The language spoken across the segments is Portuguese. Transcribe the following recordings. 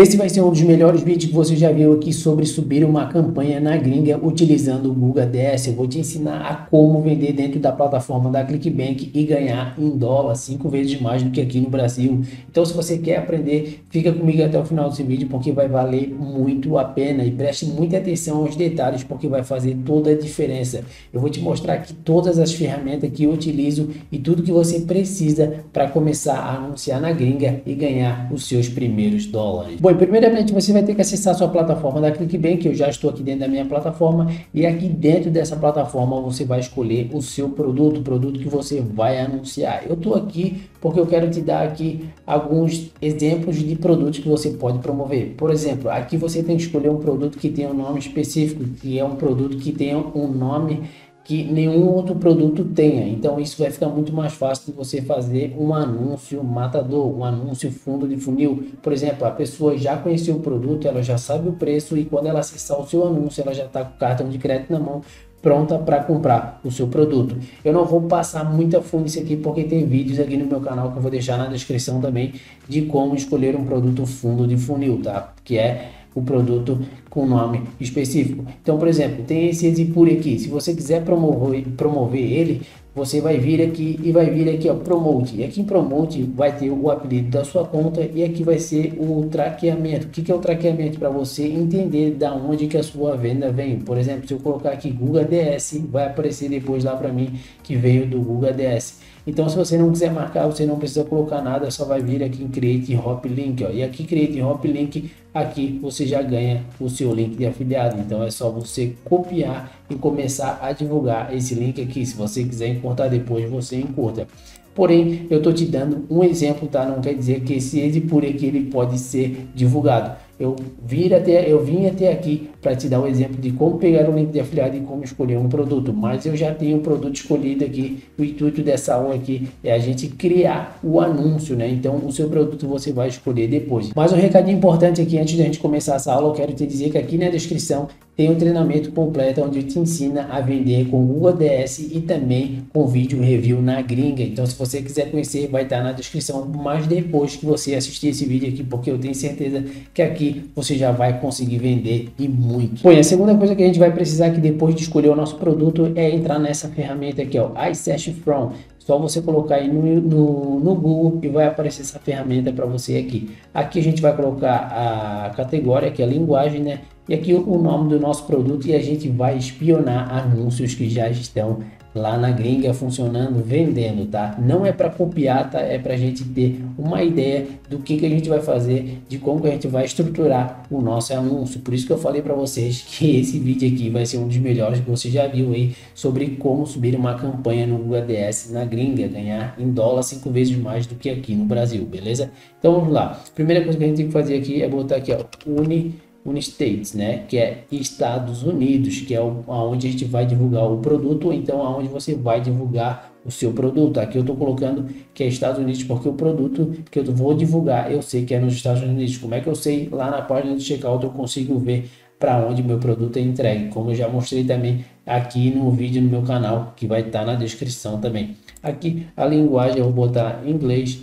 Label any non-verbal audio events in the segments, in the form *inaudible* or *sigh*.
Esse vai ser um dos melhores vídeos que você já viu aqui sobre subir uma campanha na gringa utilizando o Google DS. Eu vou te ensinar a como vender dentro da plataforma da ClickBank e ganhar em dólar cinco vezes mais do que aqui no Brasil. Então se você quer aprender, fica comigo até o final desse vídeo porque vai valer muito a pena e preste muita atenção aos detalhes porque vai fazer toda a diferença. Eu vou te mostrar aqui todas as ferramentas que eu utilizo e tudo que você precisa para começar a anunciar na gringa e ganhar os seus primeiros dólares. Bom, primeiramente você vai ter que acessar a sua plataforma da ClickBank, eu já estou aqui dentro da minha plataforma, e aqui dentro dessa plataforma você vai escolher o seu produto, o produto que você vai anunciar. Eu estou aqui porque eu quero te dar aqui alguns exemplos de produtos que você pode promover. Por exemplo, aqui você tem que escolher um produto que tenha um nome específico, que é um produto que tenha um nome que nenhum outro produto tenha. Então isso vai ficar muito mais fácil de você fazer um anúncio matador, um anúncio fundo de funil. Por exemplo, a pessoa já conheceu o produto, ela já sabe o preço e quando ela acessar o seu anúncio, ela já está com o cartão de crédito na mão pronta para comprar o seu produto. Eu não vou passar muita fundo isso aqui porque tem vídeos aqui no meu canal que eu vou deixar na descrição também de como escolher um produto fundo de funil, tá? Que é o produto com nome específico. Então, por exemplo, tem esse Exipure aqui. Se você quiser promover, promover ele, você vai vir aqui e vai vir aqui, ó, Promote. E aqui em Promote vai ter o apelido da sua conta e aqui vai ser o traqueamento. O que, que é o traqueamento? Para você entender da onde que a sua venda vem. Por exemplo, se eu colocar aqui Google DS, vai aparecer depois lá para mim que veio do Google DS. Então, se você não quiser marcar, você não precisa colocar nada, só vai vir aqui em Create Hop Link. Ó. E aqui Create Hop Link, aqui você já ganha o seu link de afiliado. Então, é só você copiar e começar a divulgar esse link aqui. Se você quiser encurtar depois, você encurta. Porém, eu estou te dando um exemplo, tá? Não quer dizer que esse Edipur aqui ele pode ser divulgado eu, vir até, eu vim até aqui para te dar um exemplo de como pegar o link de afiliado e como escolher um produto, mas eu já tenho um produto escolhido aqui. O intuito dessa aula aqui é a gente criar o anúncio, né? Então, o seu produto você vai escolher depois. Mas um recadinho importante aqui antes da gente começar essa aula, eu quero te dizer que aqui na descrição tem um treinamento completo onde te ensina a vender com Google DS e também com vídeo review na gringa. Então, se você quiser conhecer, vai estar na descrição, mas depois que você assistir esse vídeo aqui, porque eu tenho certeza que aqui você já vai conseguir vender e muito. Bom, a segunda coisa que a gente vai precisar aqui depois de escolher o nosso produto é entrar nessa ferramenta aqui, ó, iSearch From. Só você colocar aí no, no, no Google e vai aparecer essa ferramenta para você aqui. Aqui a gente vai colocar a categoria, que é a linguagem, né? E aqui o nome do nosso produto e a gente vai espionar anúncios que já estão lá na gringa funcionando, vendendo, tá? Não é para copiar, tá? É para a gente ter uma ideia do que, que a gente vai fazer, de como que a gente vai estruturar o nosso anúncio. Por isso que eu falei para vocês que esse vídeo aqui vai ser um dos melhores que você já viu aí sobre como subir uma campanha no Google Ads na gringa, ganhar em dólar cinco vezes mais do que aqui no Brasil, beleza? Então vamos lá. Primeira coisa que a gente tem que fazer aqui é botar aqui, ó, Uni Unistates, né? Que é Estados Unidos, que é onde a gente vai divulgar o produto, ou então aonde você vai divulgar o seu produto. Aqui eu estou colocando que é Estados Unidos porque o produto que eu vou divulgar eu sei que é nos Estados Unidos. Como é que eu sei? Lá na página de checkout eu consigo ver para onde meu produto é entregue, como eu já mostrei também aqui no vídeo no meu canal, que vai estar tá na descrição também. Aqui a linguagem eu vou botar inglês,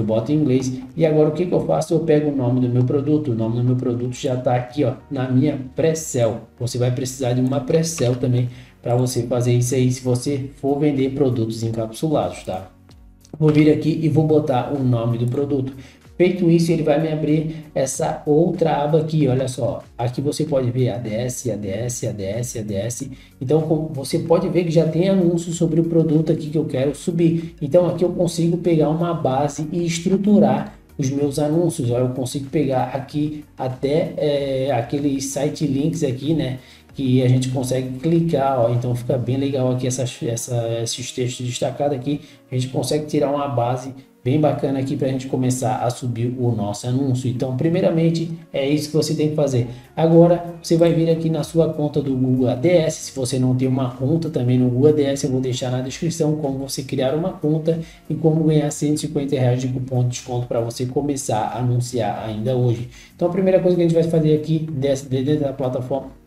eu boto em inglês e agora o que, que eu faço? Eu pego o nome do meu produto, o nome do meu produto já está aqui ó, na minha pré-sell. Você vai precisar de uma pré-sell também para você fazer isso aí se você for vender produtos encapsulados, tá? Vou vir aqui e vou botar o nome do produto. Feito isso, ele vai me abrir essa outra aba aqui, olha só. Aqui você pode ver ADS, ADS, ADS, ADS. Então você pode ver que já tem anúncio sobre o produto aqui que eu quero subir. Então aqui eu consigo pegar uma base e estruturar os meus anúncios. Eu consigo pegar aqui até é, aqueles site links aqui, né? Que a gente consegue clicar, ó, então fica bem legal aqui essas, essa, esses textos destacados aqui. A gente consegue tirar uma base bem bacana aqui para a gente começar a subir o nosso anúncio. Então, primeiramente, é isso que você tem que fazer. Agora, você vai vir aqui na sua conta do Google ADS. Se você não tem uma conta também no Google ADS, eu vou deixar na descrição como você criar uma conta e como ganhar 150 reais de cupom de desconto para você começar a anunciar ainda hoje. Então, a primeira coisa que a gente vai fazer aqui dentro da plataforma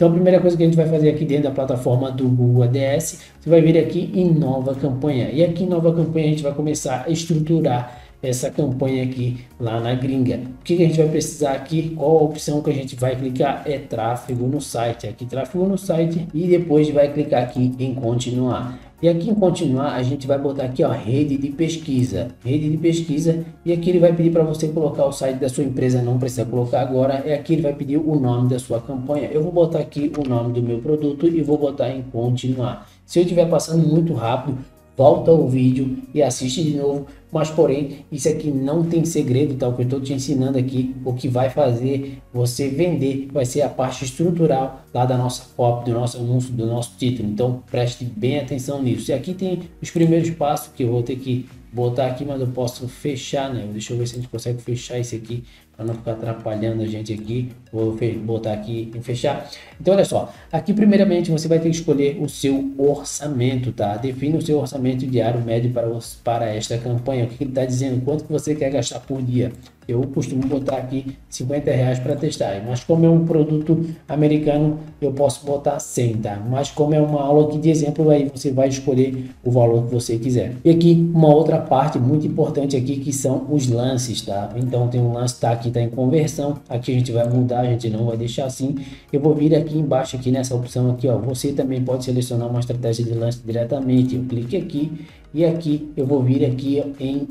então a primeira coisa que a gente vai fazer aqui dentro da plataforma do Google Ads, você vai vir aqui em nova campanha. E aqui em nova campanha a gente vai começar a estruturar essa campanha aqui lá na gringa. O que, a gente vai precisar aqui? Qual a opção que a gente vai clicar? É tráfego no site. Aqui tráfego no site e depois vai clicar aqui em continuar. E aqui em continuar, a gente vai botar aqui, ó, rede de pesquisa, rede de pesquisa, e aqui ele vai pedir para você colocar o site da sua empresa, não precisa colocar agora, é aqui ele vai pedir o nome da sua campanha. Eu vou botar aqui o nome do meu produto e vou botar em continuar. Se eu estiver passando muito rápido, volta o vídeo e assiste de novo. Mas porém, isso aqui não tem segredo, tá? Que eu estou te ensinando aqui, o que vai fazer você vender, vai ser a parte estrutural lá da nossa copy, do nosso anúncio, do nosso título. Então preste bem atenção nisso. E aqui tem os primeiros passos que eu vou ter que botar aqui, mas eu posso fechar, né? Deixa eu ver se a gente consegue fechar isso aqui para não ficar atrapalhando a gente aqui. Vou botar aqui em fechar. Então, olha só. Aqui, primeiramente, você vai ter que escolher o seu orçamento, tá? Define o seu orçamento diário médio para, os, para esta campanha. O que ele está dizendo? Quanto que você quer gastar por dia? Eu costumo botar aqui 50 reais para testar, mas como é um produto americano, eu posso botar 100, tá? Mas como é uma aula aqui de exemplo, aí você vai escolher o valor que você quiser. E aqui uma outra parte muito importante aqui que são os lances, tá? Então tem um lance tá aqui tá em conversão, aqui a gente vai mudar, a gente não vai deixar assim. Eu vou vir aqui embaixo aqui nessa opção aqui, ó. Você também pode selecionar uma estratégia de lance diretamente. Eu clique aqui e aqui eu vou vir aqui em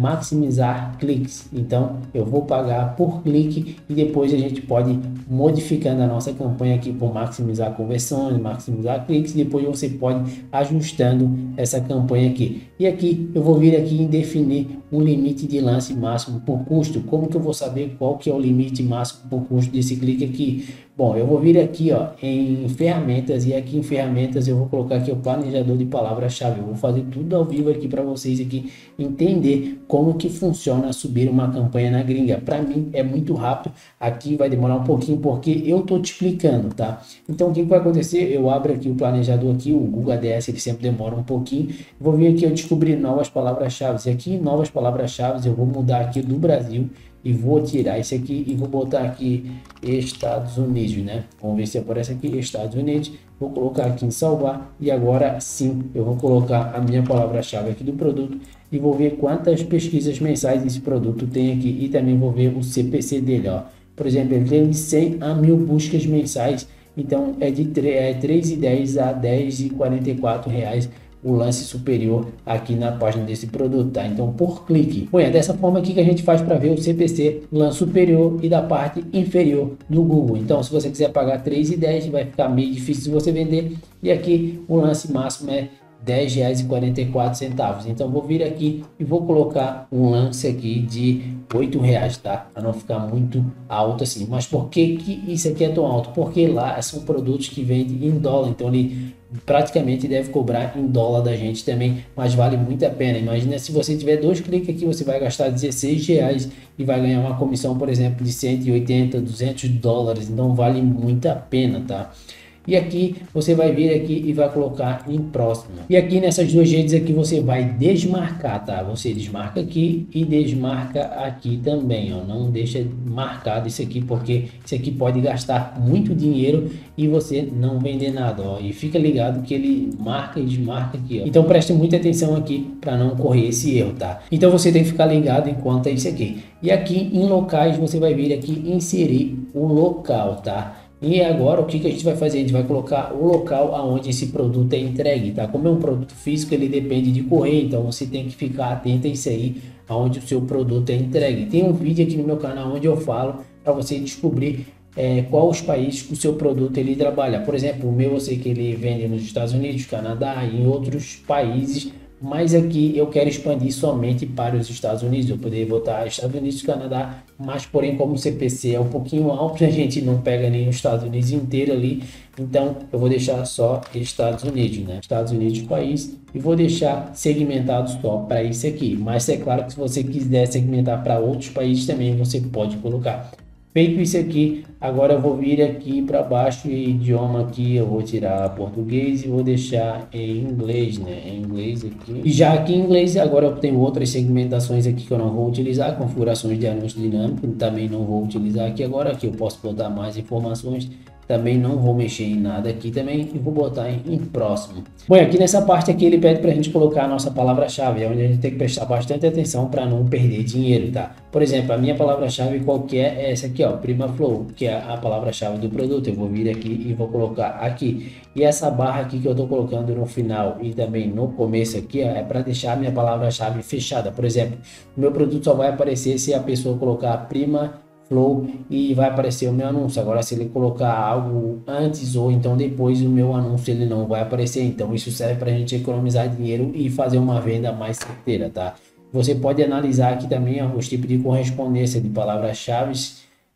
maximizar cliques. Então eu vou pagar por clique e depois a gente pode modificando a nossa campanha aqui por maximizar conversões, maximizar cliques. Depois você pode ajustando essa campanha aqui. E aqui eu vou vir aqui em definir um limite de lance máximo por custo. Como que eu vou saber qual que é o limite máximo por custo desse clique aqui? Bom, eu vou vir aqui ó, em ferramentas e aqui em ferramentas eu vou colocar aqui o planejador de palavra-chave. Eu vou fazer tudo ao vivo aqui para vocês aqui entender como que funciona subir uma campanha na gringa. Para mim é muito rápido, aqui vai demorar um pouquinho porque eu tô te explicando, tá? Então o que, que vai acontecer? Eu abro aqui o planejador aqui, o Google ADS, ele sempre demora um pouquinho. Vou vir aqui eu descobrir novas palavras-chave. E aqui em novas palavras-chave eu vou mudar aqui do Brasil e vou tirar esse aqui e vou botar aqui Estados Unidos, né? Vamos ver se aparece aqui Estados Unidos. Vou colocar aqui em salvar e agora sim eu vou colocar a minha palavra-chave aqui do produto e vou ver quantas pesquisas mensais esse produto tem aqui e também vou ver o CPC dele, ó. Por exemplo, ele tem 100 a 1000 buscas mensais, então é de 3, é 3,10 a 10,44 reais o lance superior aqui na página desse produto, tá? Então, por clique. Bom, é dessa forma aqui que a gente faz para ver o CPC lance superior e da parte inferior do Google. Então, se você quiser pagar 3,10, vai ficar meio difícil você vender. E aqui o lance máximo é R$ 10,44. Então vou vir aqui e vou colocar um lance aqui de R$ reais, tá? Para não ficar muito alto assim. Mas por que, que isso aqui é tão alto? Porque lá são produtos que vendem em dólar, então ele praticamente deve cobrar em dólar da gente também, mas vale muito a pena. Imagina se você tiver dois cliques aqui, você vai gastar 16 reais e vai ganhar uma comissão, por exemplo, de 180, 200 dólares. Então vale muito a pena, tá? E aqui você vai vir aqui e vai colocar em próximo. E aqui nessas duas redes aqui você vai desmarcar, tá? Você desmarca aqui e desmarca aqui também, ó. Não deixa marcado isso aqui porque isso aqui pode gastar muito dinheiro e você não vender nada, ó. E fica ligado que ele marca e desmarca aqui, ó. Então preste muita atenção aqui para não correr esse erro, tá? Então você tem que ficar ligado enquanto é isso aqui. E aqui em locais você vai vir aqui inserir o local, tá? E agora o que, que a gente vai fazer? A gente vai colocar o local aonde esse produto é entregue, tá? Como é um produto físico, ele depende de correio, então você tem que ficar atento a isso aí, aonde o seu produto é entregue. Tem um vídeo aqui no meu canal onde eu falo para você descobrir é, qual os países que o seu produto ele trabalha. Por exemplo, o meu eu sei que ele vende nos Estados Unidos, Canadá e em outros países mas aqui eu quero expandir somente para os Estados Unidos. Eu poderia botar Estados Unidos e Canadá, mas porém como o CPC é um pouquinho alto, *laughs* a gente não pega nem os Estados Unidos inteiro ali, então eu vou deixar só Estados Unidos, né? Estados Unidos país e vou deixar segmentado só para isso aqui. Mas é claro que se você quiser segmentar para outros países também você pode colocar. Feito isso aqui, agora eu vou vir aqui para baixo e idioma aqui, eu vou tirar português e vou deixar em inglês, né? Em inglês aqui. E já aqui em inglês, agora eu tenho outras segmentações aqui que eu não vou utilizar, configurações de anúncio dinâmico, também não vou utilizar aqui agora, aqui eu posso botar mais informações também não vou mexer em nada aqui também e vou botar em, em próximo. Bom, aqui nessa parte aqui ele pede para a gente colocar a nossa palavra-chave, é onde a gente tem que prestar bastante atenção para não perder dinheiro, tá? Por exemplo, a minha palavra-chave qualquer é essa aqui, ó, Prima Flow, que é a palavra-chave do produto. Eu vou vir aqui e vou colocar aqui. E essa barra aqui que eu estou colocando no final e também no começo aqui, ó, é para deixar a minha palavra-chave fechada. Por exemplo, o meu produto só vai aparecer se a pessoa colocar Prima Flow e vai aparecer o meu anúncio. Agora, se ele colocar algo antes ou então depois, o meu anúncio ele não vai aparecer. Então, isso serve para a gente economizar dinheiro e fazer uma venda mais certeira, tá? Você pode analisar aqui também os tipos de correspondência de palavras-chave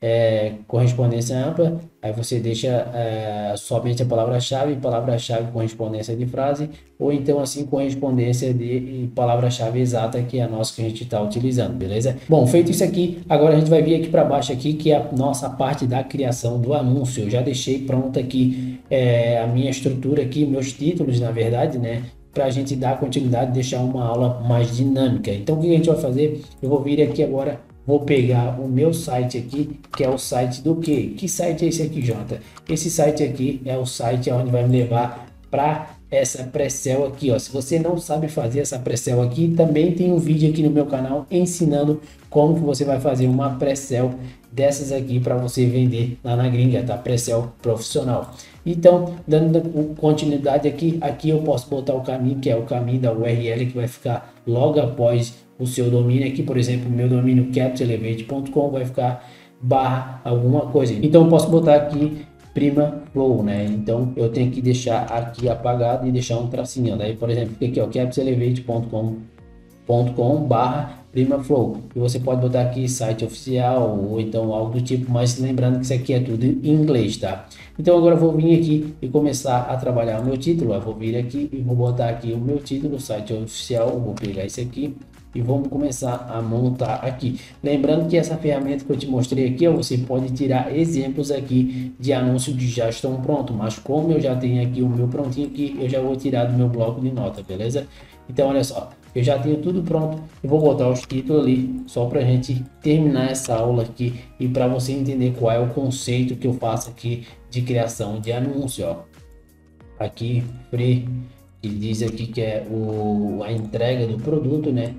é, correspondência ampla, aí você deixa é, somente a palavra-chave, palavra-chave correspondência de frase, ou então assim correspondência de palavra-chave exata que é a nossa que a gente está utilizando, beleza? Bom, feito isso aqui, agora a gente vai vir aqui para baixo aqui, que é a nossa parte da criação do anúncio. Eu já deixei pronta aqui é, a minha estrutura aqui, meus títulos, na verdade, né? para a gente dar continuidade deixar uma aula mais dinâmica. Então, o que a gente vai fazer? Eu vou vir aqui agora Vou pegar o meu site aqui, que é o site do que? Que site é esse aqui, Jota? Esse site aqui é o site onde vai me levar para essa pré-sell aqui, ó. Se você não sabe fazer essa pré-sell aqui, também tem um vídeo aqui no meu canal ensinando como que você vai fazer uma pré-sell dessas aqui para você vender lá na gringa, tá? Pré-sell profissional. Então, dando continuidade aqui, aqui eu posso botar o caminho, que é o caminho da URL que vai ficar logo após o seu domínio aqui, por exemplo, meu domínio capitalelevate.com vai ficar barra alguma coisa. Então eu posso botar aqui prima flow, né? Então eu tenho que deixar aqui apagado e deixar um tracinho. Daí, por exemplo, aqui ó, capitalelevate.com.com barra prima flow. E você pode botar aqui site oficial ou então algo do tipo, mas lembrando que isso aqui é tudo em inglês, tá? Então agora eu vou vir aqui e começar a trabalhar o meu título. Eu vou vir aqui e vou botar aqui o meu título, site oficial. vou pegar esse aqui e vamos começar a montar aqui. Lembrando que essa ferramenta que eu te mostrei aqui, ó, você pode tirar exemplos aqui de anúncios que já estão prontos, mas como eu já tenho aqui o meu prontinho aqui, eu já vou tirar do meu bloco de nota, beleza? Então olha só, eu já tenho tudo pronto, eu vou botar os títulos ali, só para a gente terminar essa aula aqui e para você entender qual é o conceito que eu faço aqui de criação de anúncio, ó. Aqui, free, que diz aqui que é o, a entrega do produto, né?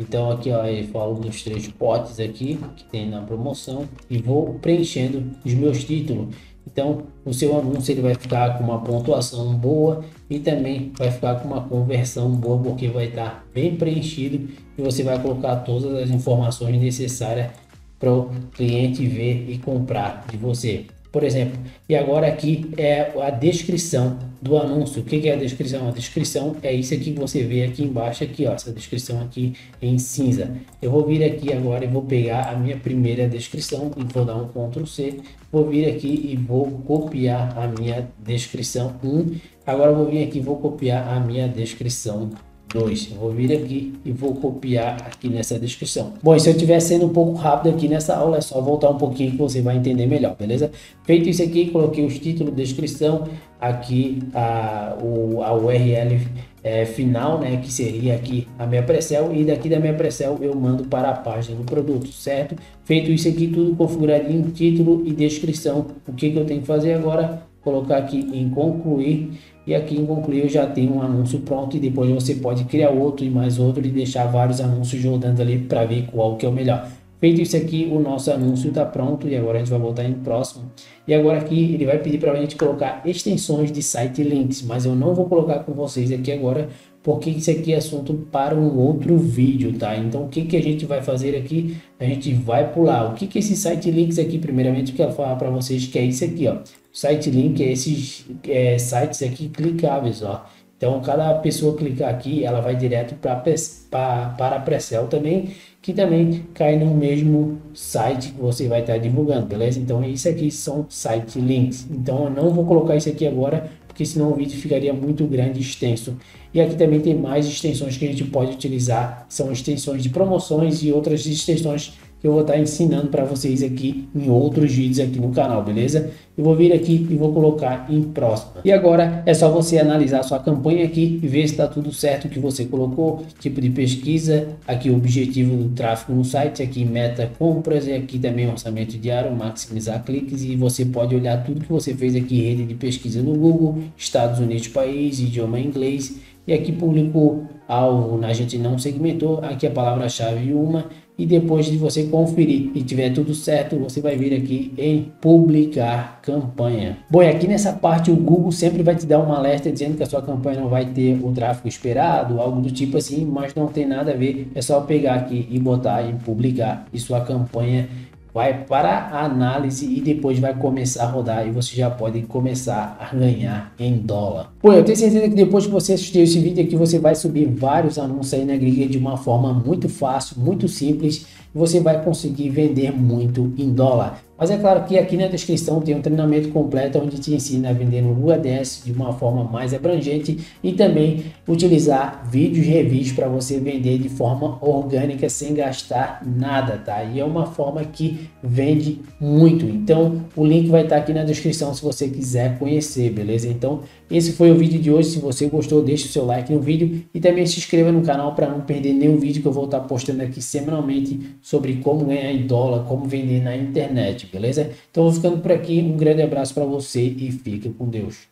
Então aqui ó, eu falo dos três potes aqui que tem na promoção e vou preenchendo os meus títulos. Então o seu anúncio ele vai ficar com uma pontuação boa e também vai ficar com uma conversão boa porque vai estar bem preenchido e você vai colocar todas as informações necessárias para o cliente ver e comprar de você por exemplo. E agora aqui é a descrição do anúncio. O que é a descrição? A descrição é isso aqui que você vê aqui embaixo, aqui, ó, essa descrição aqui em cinza. Eu vou vir aqui agora e vou pegar a minha primeira descrição e vou dar um Ctrl C. Vou vir aqui e vou copiar a minha descrição 1. Agora vou vir aqui e vou copiar a minha descrição 2. Vou vir aqui e vou copiar aqui nessa descrição. Bom, se eu estiver sendo um pouco rápido aqui nessa aula, é só voltar um pouquinho que você vai entender melhor, beleza? Feito isso aqui, coloquei os títulos, descrição, aqui a, o, a URL é, final, né, que seria aqui a minha pré-sell e daqui da minha pré-sell eu mando para a página do produto, certo? Feito isso aqui, tudo configuradinho, título e descrição. O que, que eu tenho que fazer agora? Colocar aqui em concluir e aqui em concluir eu já tenho um anúncio pronto e depois você pode criar outro e mais outro e deixar vários anúncios rodando ali para ver qual que é o melhor. Feito isso aqui, o nosso anúncio está pronto e agora a gente vai voltar em próximo. E agora aqui ele vai pedir para a gente colocar extensões de site links, mas eu não vou colocar com vocês aqui agora porque isso aqui é assunto para um outro vídeo, tá? Então o que, que a gente vai fazer aqui? A gente vai pular. O que, que esse site links aqui, primeiramente, eu quero falar para vocês que é isso aqui, ó. Site link é esses é, sites aqui clicáveis, ó. Então, cada pessoa clicar aqui, ela vai direto pra, pra, para a Precel também, que também cai no mesmo site que você vai estar divulgando, beleza? Então, isso aqui são site links. Então, eu não vou colocar isso aqui agora, porque senão o vídeo ficaria muito grande e extenso. E aqui também tem mais extensões que a gente pode utilizar, são extensões de promoções e outras extensões que eu vou estar ensinando para vocês aqui em outros vídeos aqui no canal, beleza? Eu vou vir aqui e vou colocar em próxima. E agora é só você analisar sua campanha aqui e ver se está tudo certo que você colocou, tipo de pesquisa, aqui o objetivo do tráfego no site, aqui meta compras e aqui também orçamento diário, maximizar cliques e você pode olhar tudo que você fez aqui, rede de pesquisa no Google, Estados Unidos país, idioma inglês e aqui público alvo a gente não segmentou, aqui a palavra-chave uma e depois de você conferir e tiver tudo certo, você vai vir aqui em publicar campanha. Bom, e aqui nessa parte o Google sempre vai te dar um alerta dizendo que a sua campanha não vai ter o tráfego esperado, algo do tipo assim, mas não tem nada a ver, é só pegar aqui e botar em publicar e sua campanha vai para a análise e depois vai começar a rodar e você já pode começar a ganhar em dólar. Pô, eu tenho certeza que depois que você assistir esse vídeo aqui, você vai subir vários anúncios aí na gringa de uma forma muito fácil, muito simples e você vai conseguir vender muito em dólar. Mas é claro que aqui na descrição tem um treinamento completo onde te ensina a vender no Ads de uma forma mais abrangente e também utilizar vídeos e reviews para você vender de forma orgânica sem gastar nada, tá? E é uma forma que vende muito. Então o link vai estar aqui na descrição se você quiser conhecer, beleza? Então esse foi o vídeo de hoje. Se você gostou, deixe o seu like no vídeo e também se inscreva no canal para não perder nenhum vídeo que eu vou estar postando aqui semanalmente sobre como ganhar em dólar, como vender na internet beleza? Então vou ficando por aqui, um grande abraço para você e fique com Deus.